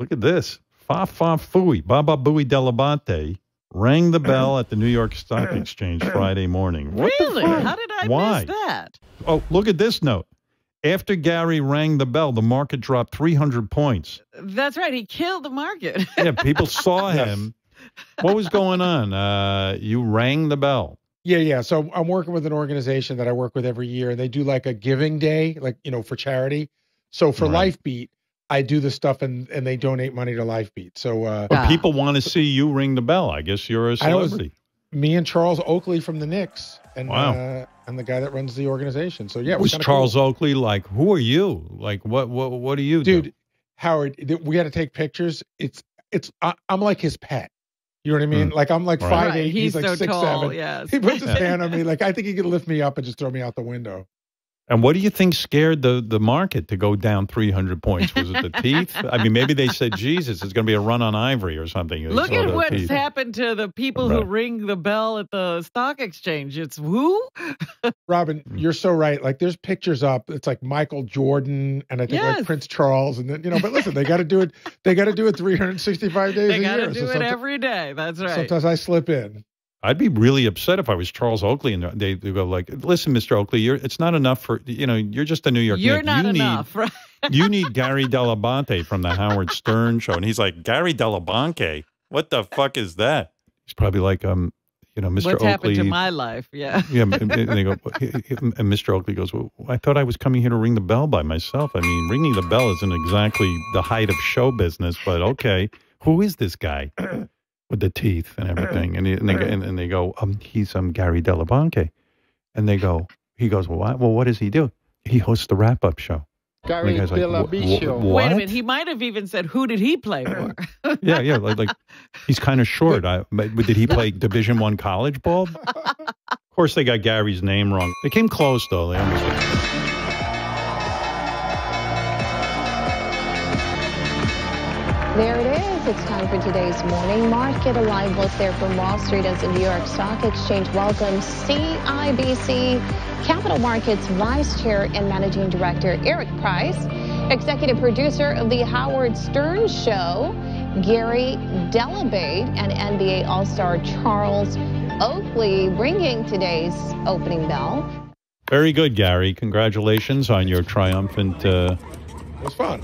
Look at this. Fa fa fooey. Baba Booey Dell'Abate rang the bell at the New York Stock Exchange Friday morning. What really? How did I Why? miss that? Oh, look at this note. After Gary rang the bell, the market dropped 300 points. That's right. He killed the market. Yeah, people saw him. What was going on? Uh, you rang the bell. Yeah, yeah. So I'm working with an organization that I work with every year, and they do like a giving day, like you know, for charity. So for Right. LifeBeat, I do the stuff, and and they donate money to LifeBeat. So uh, But Ah. people want to see you ring the bell. I guess you're a I was- celebrity. me and Charles Oakley from the Knicks, and Wow. uh, and the guy that runs the organization. So yeah, was Charles cool. Oakley like, who are you? Like, what, what, what do you do? dude? Howard, we got to take pictures. It's it's I, I'm like his pet. You know what I mean? Mm. Like I'm like Right. five eight. He's, like so six tall. seven. Yes. He puts his hand on me. Like I think he could lift me up and just throw me out the window. And what do you think scared the, the market to go down 300 points? Was it the teeth? I mean, maybe they said, Jesus, it's going to be a run on ivory or something. They Look at what's teeth. happened to the people who ring the bell at the stock exchange. It's who? Robin, you're so right. Like there's pictures up. It's like Michael Jordan and I think like Prince Charles, and then you know. But listen, they got to do it. They got to do it 365 days They a got year. to do So it every day. That's right. Sometimes I slip in. I'd be really upset if I was Charles Oakley and they, they go like, listen, Mr. Oakley, you're, it's not enough for, you know, you're just a New York You're not you enough, right? Need, you need Gary Delabonte from the Howard Stern show. And he's like, Gary Delabonte? What the fuck is that? He's probably like, um, you know, Mr. What's Oakley. happened to my life? Yeah. Yeah, and, and they go, and Mr. Oakley goes, well, I thought I was coming here to ring the bell by myself. I mean, ringing the bell isn't exactly the height of show business, but okay. Who is this guy with the teeth and everything? And, he, and, they, go- and, and they go, um, he's um, Gary Delabonte. And they go, he goes, well, what, well, what does he do? He hosts the wrap up show. Gary guy's like, De La "Wha- wha- Bicho. what? Wait a minute. He might have even said, "Who did he play for?" yeah, yeah. Like, like he's kind of short. I, but did he play Division One college ball? Of course, they got Gary's name wrong. They came close though. They almost There it is. It's time for today's morning market. A live look there from Wall Street as the New York Stock Exchange welcomes CIBC Capital Markets Vice Chair and Managing Director Eric Price, Executive Producer of the Howard Stern Show, Gary Delabate, and NBA All-Star Charles Oakley bringing today's opening bell. Very good, Gary. Congratulations on your triumphant uh, It was fun.